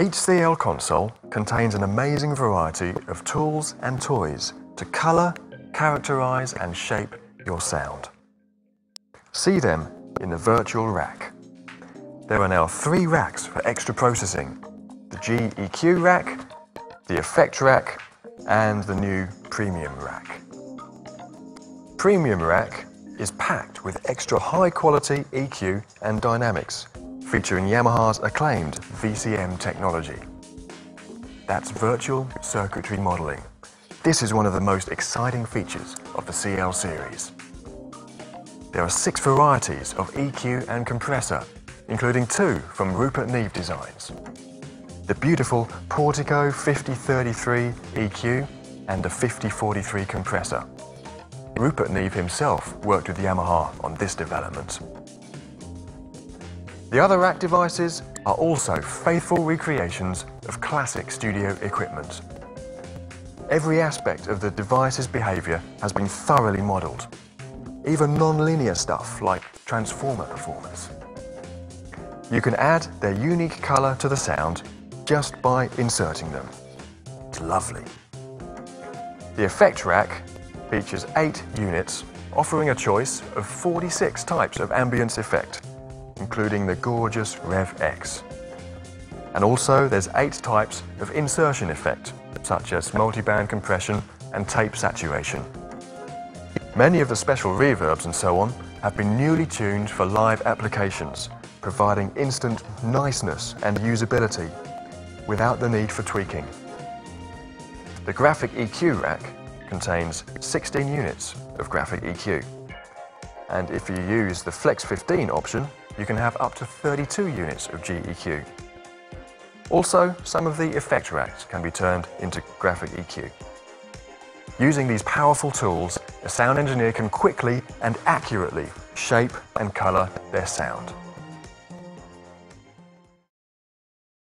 Each CL console contains an amazing variety of tools and toys to colour, characterise and shape your sound. See them in the virtual rack. There are now three racks for extra processing. The GEQ rack, the Effect rack and the new Premium rack. Premium rack is packed with extra high quality EQ and dynamics featuring Yamaha's acclaimed VCM technology. That's virtual circuitry modelling. This is one of the most exciting features of the CL series. There are six varieties of EQ and compressor, including two from Rupert Neve Designs. The beautiful Portico 5033 EQ and the 5043 compressor. Rupert Neve himself worked with Yamaha on this development. The other rack devices are also faithful recreations of classic studio equipment. Every aspect of the device's behaviour has been thoroughly modelled, even non-linear stuff like transformer performance. You can add their unique colour to the sound just by inserting them. It's lovely. The effect rack features eight units offering a choice of 46 types of ambience effect including the gorgeous Rev X. And also there's eight types of insertion effect, such as multiband compression and tape saturation. Many of the special reverbs and so on have been newly tuned for live applications, providing instant niceness and usability without the need for tweaking. The Graphic EQ rack contains 16 units of Graphic EQ. And if you use the Flex 15 option, you can have up to 32 units of GEQ. Also, some of the effect racks can be turned into graphic EQ. Using these powerful tools, a sound engineer can quickly and accurately shape and colour their sound.